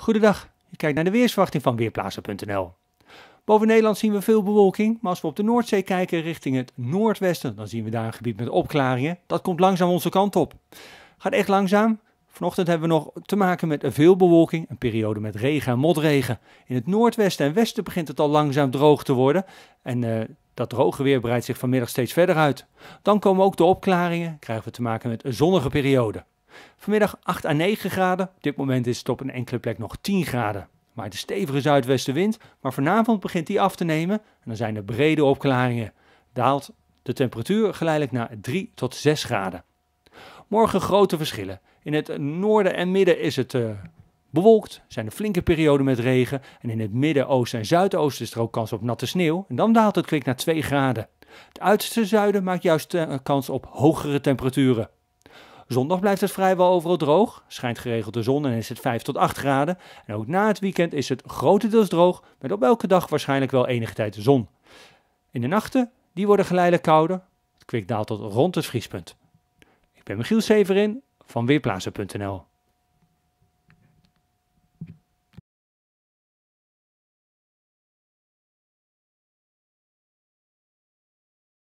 Goedendag, je kijkt naar de weersverwachting van Weerplaatsen.nl. Boven Nederland zien we veel bewolking, maar als we op de Noordzee kijken richting het noordwesten, dan zien we daar een gebied met opklaringen. Dat komt langzaam onze kant op. Gaat echt langzaam. Vanochtend hebben we nog te maken met veel bewolking, een periode met regen en motregen. In het noordwesten en westen begint het al langzaam droog te worden en uh, dat droge weer breidt zich vanmiddag steeds verder uit. Dan komen ook de opklaringen, krijgen we te maken met een zonnige periode. Vanmiddag 8 à 9 graden. Op dit moment is het op een enkele plek nog 10 graden. Maar de stevige zuidwestenwind, maar vanavond begint die af te nemen en dan zijn er brede opklaringen. Daalt de temperatuur geleidelijk naar 3 tot 6 graden. Morgen grote verschillen. In het noorden en midden is het uh, bewolkt, zijn er flinke perioden met regen en in het midden, oosten en zuidoosten is er ook kans op natte sneeuw en dan daalt het kwik naar 2 graden. Het uiterste zuiden maakt juist uh, kans op hogere temperaturen. Zondag blijft het vrijwel overal droog, schijnt geregeld de zon en is het 5 tot 8 graden. En ook na het weekend is het grotendeels droog, met op elke dag waarschijnlijk wel enige tijd de zon. In de nachten, die worden geleidelijk kouder. Het kwik daalt tot rond het vriespunt. Ik ben Michiel Severin van Weerplaatsen.nl